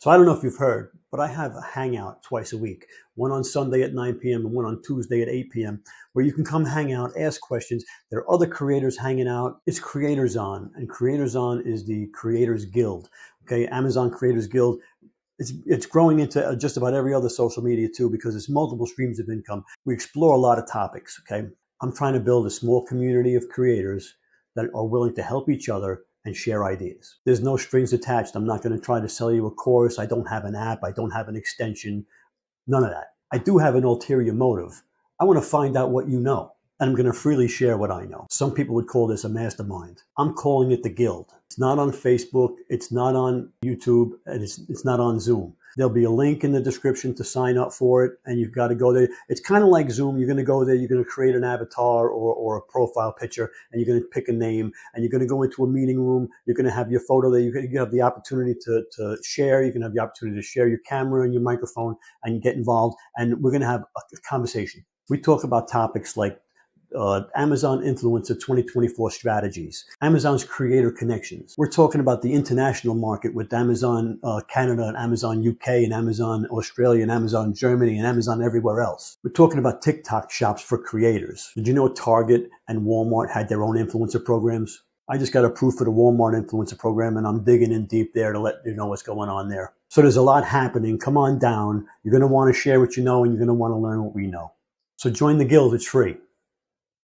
So I don't know if you've heard, but I have a hangout twice a week, one on Sunday at 9 p.m. and one on Tuesday at 8 p.m., where you can come hang out, ask questions. There are other creators hanging out. It's CreatorZon, and CreatorZon is the Creators Guild. Okay, Amazon Creators Guild. It's, it's growing into uh, just about every other social media too because it's multiple streams of income. We explore a lot of topics. Okay, I'm trying to build a small community of creators that are willing to help each other and share ideas. There's no strings attached. I'm not going to try to sell you a course. I don't have an app. I don't have an extension. None of that. I do have an ulterior motive. I want to find out what you know, and I'm going to freely share what I know. Some people would call this a mastermind. I'm calling it the guild. It's not on Facebook, it's not on YouTube, and it's, it's not on Zoom. There'll be a link in the description to sign up for it, and you've got to go there. It's kind of like Zoom. You're going to go there, you're going to create an avatar or, or a profile picture, and you're going to pick a name, and you're going to go into a meeting room. You're going to have your photo there. You're going to have the opportunity to, to share. You can have the opportunity to share your camera and your microphone and get involved. And we're going to have a conversation. We talk about topics like uh, Amazon Influencer 2024 strategies, Amazon's creator connections. We're talking about the international market with Amazon uh, Canada and Amazon UK and Amazon Australia and Amazon Germany and Amazon everywhere else. We're talking about TikTok shops for creators. Did you know Target and Walmart had their own influencer programs? I just got approved for the Walmart influencer program and I'm digging in deep there to let you know what's going on there. So there's a lot happening. Come on down. You're going to want to share what you know and you're going to want to learn what we know. So join the guild. It's free.